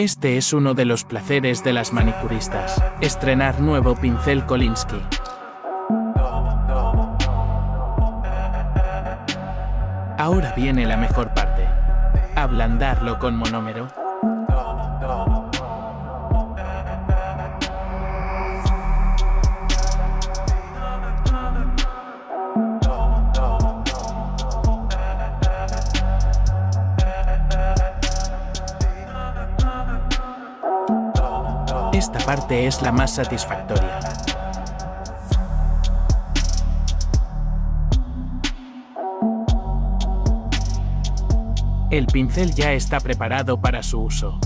Este es uno de los placeres de las manicuristas, estrenar nuevo pincel Kolinsky. Ahora viene la mejor parte. Ablandarlo con monómero. Esta parte es la más satisfactoria. El pincel ya está preparado para su uso.